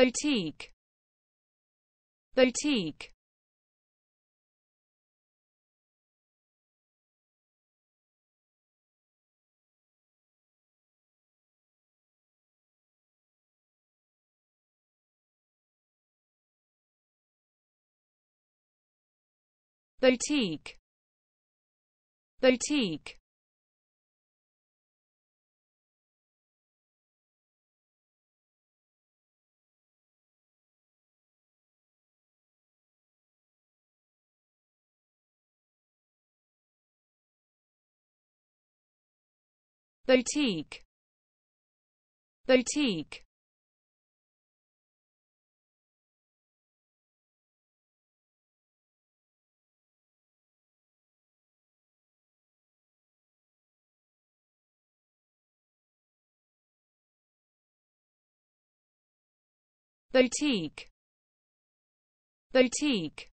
boutique. Boutique. Boutique. Boutique boutique. Boutique. Boutique. Boutique